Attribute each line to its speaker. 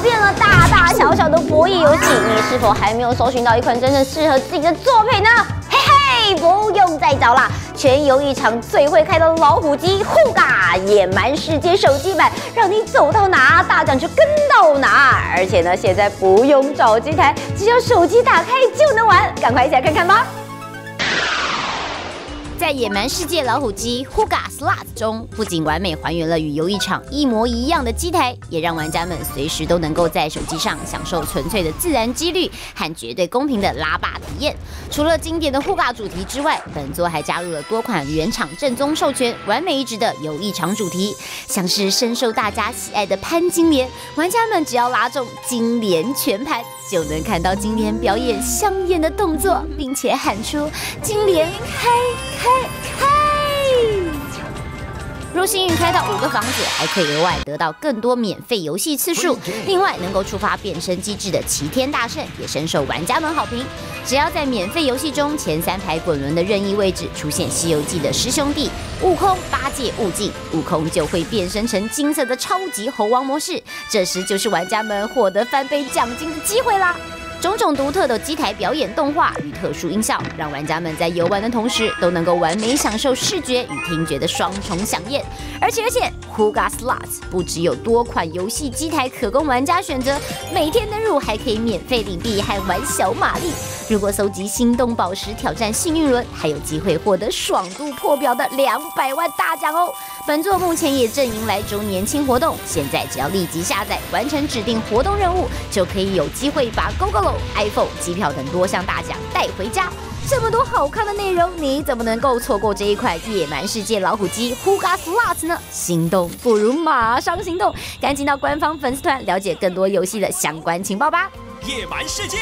Speaker 1: 遍了大大小小的博弈游戏，你是否还没有搜寻到一款真正适合自己的作品呢？嘿嘿，不用再找啦，全游一场最会开的老虎机呼嘎野蛮世界手机版，让你走到哪大奖就跟到哪，而且呢，现在不用找机台，只要手机打开就能玩，赶快一起来看看吧。
Speaker 2: 在野蛮世界老虎机 Huga Slot 中，不仅完美还原了与游艺场一模一样的机台，也让玩家们随时都能够在手机上享受纯粹的自然几率和绝对公平的拉霸体验。除了经典的 hug 主题之外，本作还加入了多款原厂正宗授权、完美移植的游艺场主题，像是深受大家喜爱的潘金莲，玩家们只要拉中金莲全盘。就能看到金莲表演香艳的动作，并且喊出“金莲开开开”。若幸运开到五个房子，还可以额外得到更多免费游戏次数。另外，能够触发变身机制的齐天大圣也深受玩家们好评。只要在免费游戏中前三排滚轮的任意位置出现《西游记》的师兄弟悟空八戒悟净，悟空就会变身成金色的超级猴王模式。这时就是玩家们获得翻倍奖金的机会啦！种种独特的机台表演动画与特殊音效，让玩家们在游玩的同时都能够完美享受视觉与听觉的双重享宴。而且而且，Huga Slots 不只有多款游戏机台可供玩家选择，每天登入还可以免费领币和玩小马力。如果搜集心动宝石挑战幸运轮，还有机会获得爽度破表的两百万大奖哦！本作目前也正迎来周年庆活动，现在只要立即下载，完成指定活动任务，就可以有机会把 GoGo iPhone 机票等多项大奖带回家。这么多好看的内容，你怎么能够错过这一款野蛮世界老虎机 Huga Slots 呢？心动不如马上行动，赶紧到官方粉丝团了解更多游戏的相关情报吧！
Speaker 3: 野蛮世界。